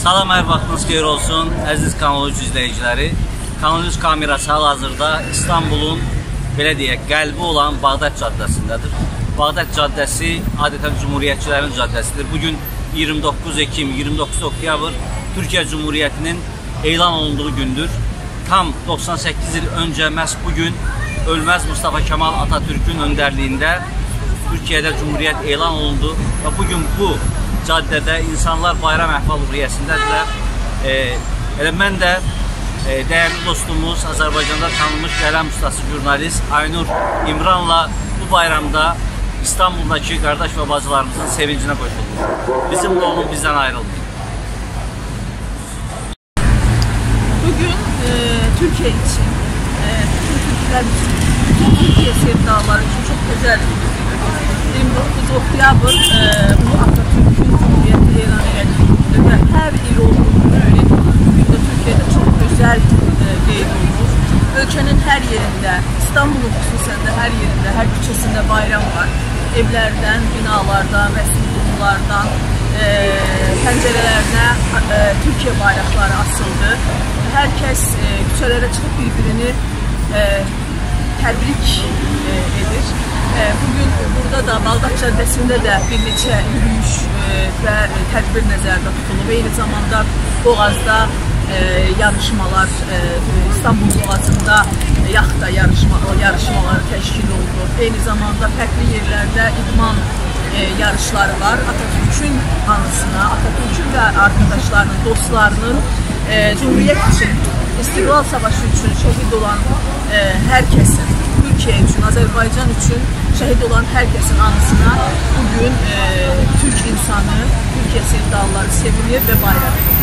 Salam, hər vaxtınız xeyir olsun, əziz Kanal 3 izləyiciləri. Kanal 3 kamerası hal-hazırda İstanbulun belə deyək, qəlbi olan Bağdad caddəsindədir. Bağdad caddəsi adətən Cumhuriyyətçilərin caddəsidir. Bu gün 29 Ekim, 29 oktyabr Türkiyə Cumhuriyyətinin elan olunduğu gündür. Tam 98 il öncə məhz bu gün ölməz Mustafa Kemal Atatürkün öndərliyində Türkiyədə Cumhuriyyət elan olundu və bu gün bu caddədə insanlar bayram əhval-ruhiyyəsindədirlər. E, elə mən də e, dəyərli dostumuz, Azərbaycanda tanınmış qələm ustası jurnalist Aynur İmranla bu bayramda İstanbuldakı qardaş və bacılarımızın sevincinə qoşulduq. Bizimlə olun, bizdən ayrılmayın. Bugün e, Türkiye için, e, bütün Türkler için, bütün Türkiye sevdaları için çok özel bir gün. 29 Oktyabr e, bu Atatürk'ün Cumhuriyeti ilan edildi ve her il olduğu gibi bugün de Türkiye'de çok özel değil olmuş. Ülkenin her yerinde, İstanbul'un hususen de her yerinde, her küçesinde bayram var. Evlerden, binalardan, resim kurumlardan, e, pencerelerine e, Türkiye bayrakları asıldı. Herkes e, küçelere çıkıp birbirini e, tebrik e, edir. Burada da Bağdat Caddəsində də bir neçə yürüyüş e, və tədbir nəzərdə tutulub. Eyni zamanda Boğazda e, yarışmalar, e, İstanbul Boğazında yaxta yarışma, yarışmaları təşkil olundu. Eyni zamanda fərqli yerlərdə idman yarışları var. Atatürk'ün anısına, Atatürk'ün və arkadaşlarının, dostlarının Cumhuriyet için, İstiqlal Savaşı için şehit olan e, herkesin, Türkiye için, Azerbaycan için şehit olan herkesin anısına bugün e, Türk insanı, Türkiye sevdalıları sevinir ve bayram.